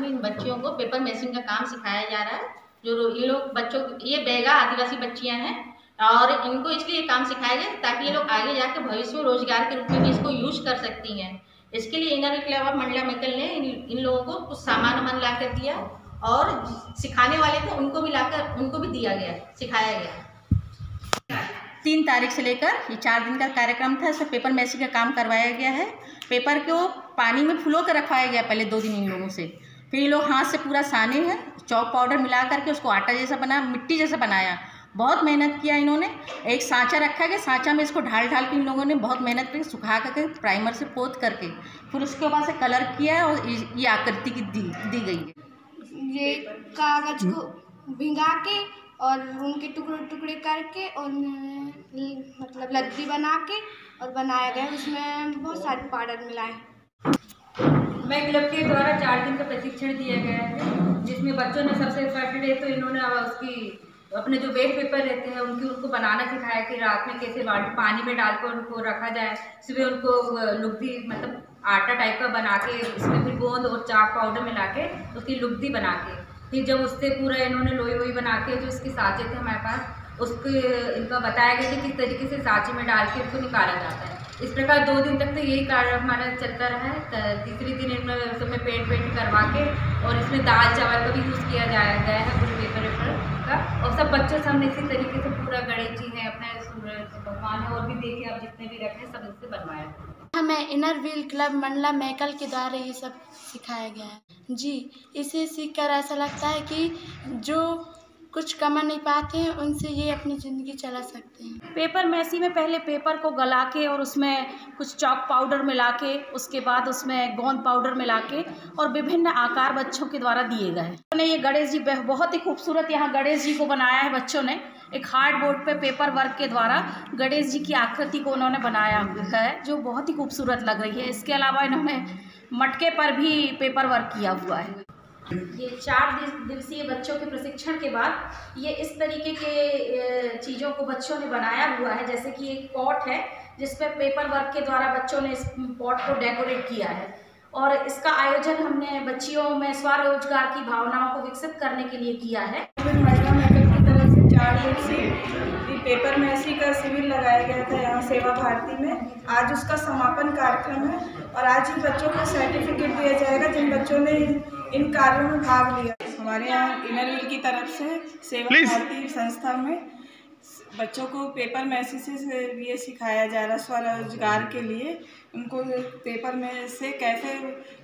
में इन बच्चियों को पेपर मेसिंग का काम सिखाया जा रहा है। जो ये लोग बच्चों ये बेगा आदिवासी बच्चियाँ हैं और इनको इसलिए काम सिखाया गया ताकि ये लोग आगे जाकर भविष्य में रोज़गार के रूप में भी इसको यूज़ कर सकती हैं। इसके लिए इनर क्लब मंडला मेकल ने इन, इन लोगों को कुछ सामान मन ला कर दिया और सिखाने वाले थे उनको भी लाकर उनको भी दिया गया सिखाया गया। तीन तारीख से लेकर ये चार दिन का कार्यक्रम था इसमें पेपर मैसी का काम करवाया गया है। पेपर को पानी में फुलो कर रखवाया गया पहले दो दिन इन लोगों से। फिर ये लोग हाथ से पूरा साने हैं चौक पाउडर मिला करके उसको आटा जैसा बना, मिट्टी जैसा बनाया। बहुत मेहनत किया इन्होंने। एक सांचा रखा गया, सांचा में इसको ढाल ढाल के इन लोगों ने बहुत मेहनत करके सुखा करके प्राइमर से पोत करके, फिर उसके बाद से कलर किया और ये आकृति की दी दी गई है। ये कागज़ को भिंगा के और उनके टुकड़े टुकड़े करके और मतलब लद्दी बना के और बनाया गया उसमें बहुत सारे पाउडर मिलाए मैं क्लब के द्वारा चार दिन का प्रशिक्षण दिया गया है, जिसमें बच्चों ने सबसे फ़र्स्ट डे तो इन्होंने उसकी, अपने जो वेट पेपर रहते हैं, उनकी, उनको बनाना सिखाया कि रात में कैसे पानी में डालकर उनको रखा जाए। सुबह उनको लुगदी मतलब आटा टाइप का बना के, उसमें फिर गोंद और चाक पाउडर मिला के उसकी लुगदी बना के। फिर जब उससे पूरा इन्होंने लोई वोई बना के, जो इसके साँचे थे हमारे पास, उसके, इनका बताया गया कि किस तरीके से साँचे में डाल के उसको निकाला जाता है। इस प्रकार दो दिन तक तो यही कार्य हमारा चलता रहा है। तीसरे दिन इनमें सब में पेंट पेंट करवा के और इसमें दाल चावल का भी यूज़ किया जाया गया है पूरे पेपर वेपर का। और सब बच्चों से हमने इसी तरीके से पूरा गणेश जी है, अपने सूरज, भगवान है, और भी देखिए आप जितने भी रखे सब इससे बनवाया। हमें Inner Wheel Club Mandla Maikal के द्वारा ये सब सिखाया गया है। जी, इसे सीखकर ऐसा लगता है कि जो कुछ कमा नहीं पाते हैं, उनसे ये अपनी ज़िंदगी चला सकते हैं। पेपर मैसी में पहले पेपर को गला के और उसमें कुछ चॉक पाउडर मिला के उसके बाद उसमें गोंद पाउडर मिला के और विभिन्न आकार बच्चों के द्वारा दिए गए उन्होंने ये गणेश जी बहुत ही खूबसूरत यहाँ गणेश जी को बनाया है बच्चों ने। एक हार्ड बोर्ड पे पेपर वर्क के द्वारा गणेश जी की आकृति को उन्होंने बनाया है, जो बहुत ही खूबसूरत लग रही है। इसके अलावा इन्होंने मटके पर भी पेपर वर्क किया हुआ है। ये चार दिवसीय बच्चों के प्रशिक्षण के बाद ये इस तरीके के चीज़ों को बच्चों ने बनाया हुआ है, जैसे कि एक पॉट है, जिस पर पेपर वर्क के द्वारा बच्चों ने इस पॉट को डेकोरेट किया है। और इसका आयोजन हमने बच्चियों में स्वरोजगार की भावनाओं को विकसित करने के लिए किया है। पेपर मैसी का शिविर लगाया गया था यहाँ सेवा भारती में। आज उसका समापन कार्यक्रम है और आज ही बच्चों को सर्टिफिकेट दिया जाएगा जिन बच्चों ने इन कार्यों में भाग लिया। हमारे यहाँ इनरविल की तरफ़ से सेवा भारती संस्था में बच्चों को पेपर मैसी से ये सिखाया जा रहा है स्वरोजगार के लिए, उनको पेपर में से कैसे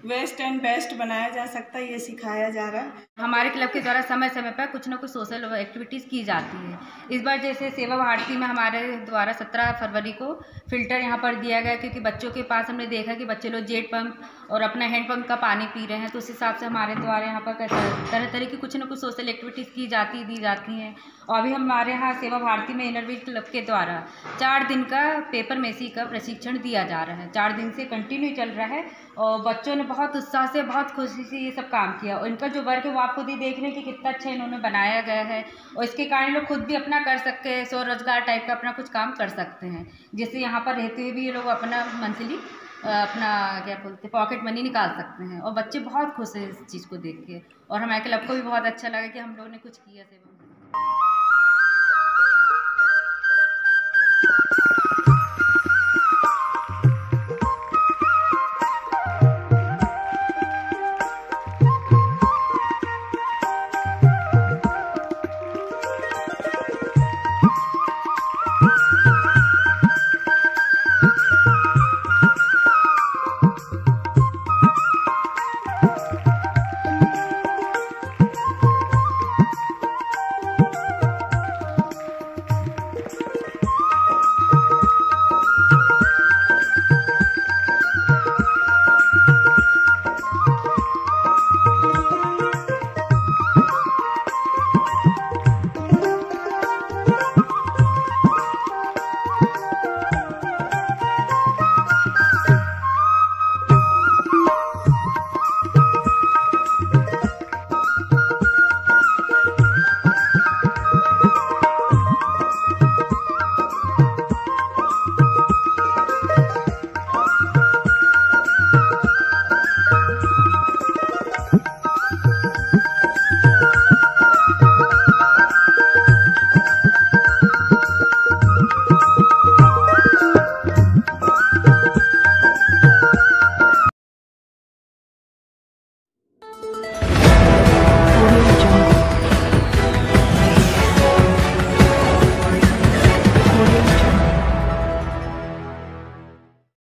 वेस्ट एंड बेस्ट बनाया जा सकता है ये सिखाया जा रहा। है हमारे क्लब के द्वारा समय समय पर कुछ ना कुछ सोशल एक्टिविटीज़ की जाती है। इस बार जैसे सेवा भारती में हमारे द्वारा सत्रह फरवरी को फ़िल्टर यहाँ पर दिया गया क्योंकि बच्चों के पास हमने देखा कि बच्चे लोग जेट पम्प और अपना हैंड पंप का पानी पी रहे हैं तो उस हिसाब से हमारे द्वारा यहाँ पर तरह तरह की कुछ ना कुछ सोशल एक्टिविटीज़ की जाती, दी जाती हैं। और अभी हमारे यहाँ सेवा भारती में इनरवील क्लब के द्वारा चार दिन का पेपर मेसी का प्रशिक्षण दिया जा रहा है। चार दिन से कंटिन्यू चल रहा है और बच्चों ने बहुत उत्साह से, बहुत खुशी से ये सब काम किया। और इनका जो वर्क है वो आप खुद ही देख रहे हैं कि कितना अच्छा इन्होंने बनाया गया है और इसके कारण लोग खुद भी अपना कर सकते हैं, स्वरोजगार टाइप का अपना कुछ काम कर सकते हैं। जैसे यहाँ पर रहते हुए भी ये लोग अपना मंथली अपना क्या बोलते हैं पॉकेट मनी निकाल सकते हैं। और बच्चे बहुत खुश हैं इस चीज़ को देख के। और हमारे क्लब को भी बहुत अच्छा लगा कि हम लोगों ने कुछ किया, सेवा